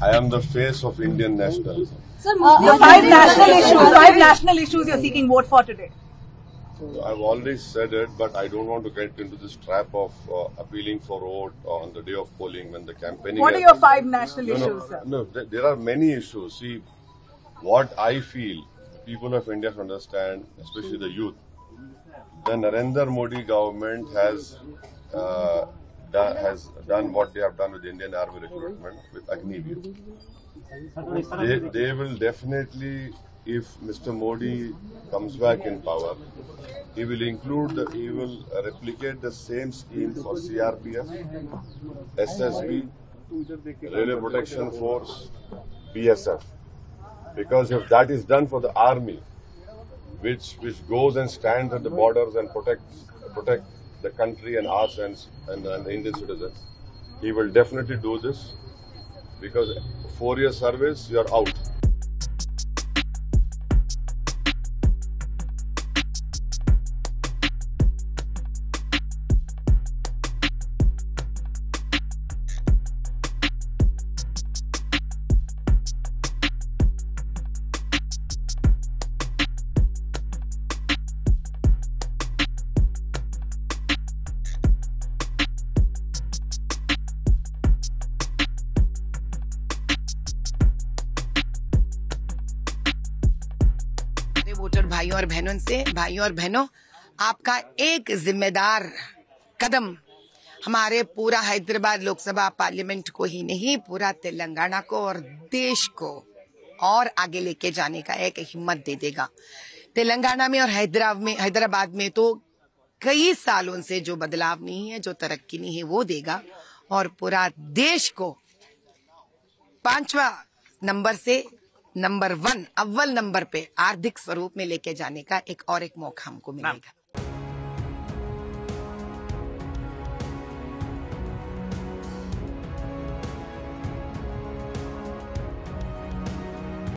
I am the face of Indian nationalism. Sir, Uh, five national issues, five national issues you're seeking vote for today. I've already said it, but I don't want to get into this trap of uh, appealing for vote on the day of polling when the campaigning. What are your five national no, issues, no, sir? no, there, there are many issues. See, what I feel, people of India should understand, especially the youth, the Narendra Modi government has uh, has done what they have done with Indian Army recruitment with Agniveer. They, they will definitely, if Mr. Modi comes back in power, he will include the, he will replicate the same scheme for CRPF, SSB, Railway Protection Force, BSF. Because if that is done for the army, which which goes and stands at the borders and protects protect the country and us and, and, and Indian citizens, he will definitely do this because four year service, you are out. Voter भाइयों और बहनों से, भाइयों और बहनों, आपका एक जिम्मेदार कदम हमारे पूरा हैदराबाद लोकसभा पार्लियामेंट को ही नहीं, पूरा तेलंगाना को और देश को और आगे लेके जाने का एक हिम्मत दे देगा। तेलंगाना में और हैदराबाद में हैदराबाद में तो कई सालों से जो बदलाव नहीं है, जो तरक्की नहीं है, वो देगा। और पूरा देश को पांचवा नंबर से नंबर वन अव्वल नंबर पे आर्थिक स्वरूप में लेके जाने का एक और एक मौका हमको मिलेगा।